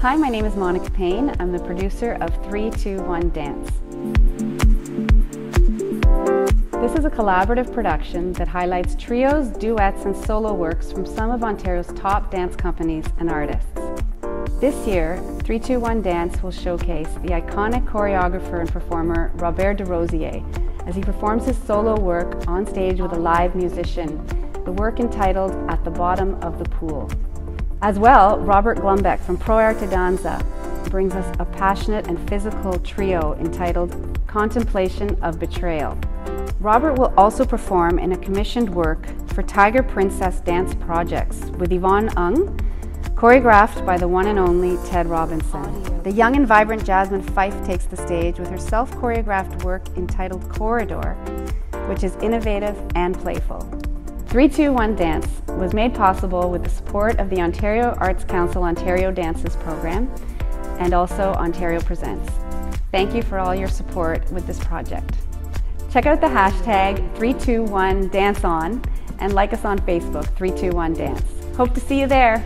Hi, my name is Monica Pain. I'm the producer of 321 Dance. This is a collaborative production that highlights trios, duets, and solo works from some of Ontario's top dance companies and artists. This year, 321 Dance will showcase the iconic choreographer and performer Robert Desrosiers as he performs his solo work on stage with a live musician, the work entitled At the Bottom of the Pool. As well, Robert Glumbek from Pro Arte Danza brings us a passionate and physical trio entitled Contemplation of Betrayal. Robert will also perform in a commissioned work for Tiger Princess Dance Projects with Yvonne Ung, choreographed by the one and only Tedd Robinson. The young and vibrant Jasmyn Fyffe takes the stage with her self-choreographed work entitled Corridor, which is innovative and playful. 321 Dance was made possible with the support of the Ontario Arts Council Ontario Dances program and also Ontario Presents. Thank you for all your support with this project. Check out the hashtag 321DanceOn and like us on Facebook, 321Dance. Hope to see you there.